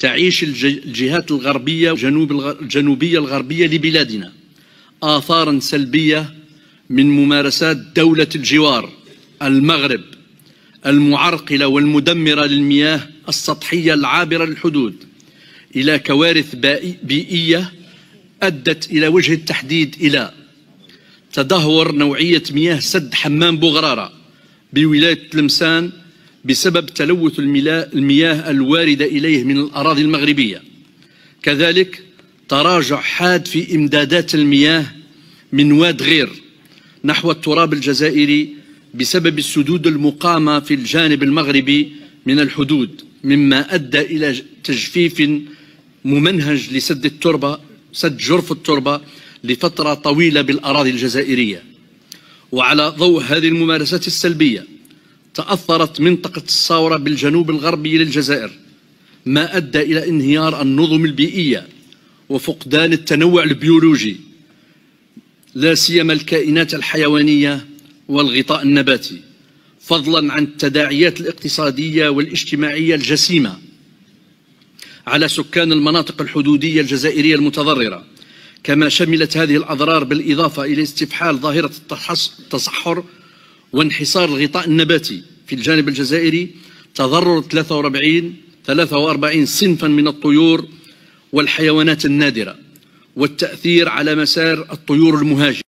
تعيش الجهات الغربية جنوب الجنوبية الغربية لبلادنا. آثارا سلبية من ممارسات دولة الجوار المغرب المعرقلة والمدمرة للمياه السطحية العابرة للحدود. إلى كوارث بيئية أدت إلى وجه التحديد إلى تدهور نوعية مياه سد حمام بوغرارة بولاية تلمسان بسبب تلوث المياه الواردة إليه من الأراضي المغربية. كذلك تراجع حاد في إمدادات المياه من واد غير نحو التراب الجزائري بسبب السدود المقامة في الجانب المغربي من الحدود مما أدى إلى تجفيف ممنهج لسد التربة سد جرف التربة لفترة طويلة بالأراضي الجزائرية. وعلى ضوء هذه الممارسات السلبية تأثرت منطقة الصاورة بالجنوب الغربي للجزائر ما أدى إلى انهيار النظم البيئية وفقدان التنوع البيولوجي لا سيما الكائنات الحيوانية والغطاء النباتي فضلا عن التداعيات الاقتصادية والاجتماعية الجسيمة. على سكان المناطق الحدودية الجزائرية المتضررة كما شملت هذه الأضرار بالإضافة إلى استفحال ظاهرة التصحر وانحصار الغطاء النباتي في الجانب الجزائري تضرر 43 43 صنفا من الطيور والحيوانات النادرة والتأثير على مسار الطيور المهاجرة.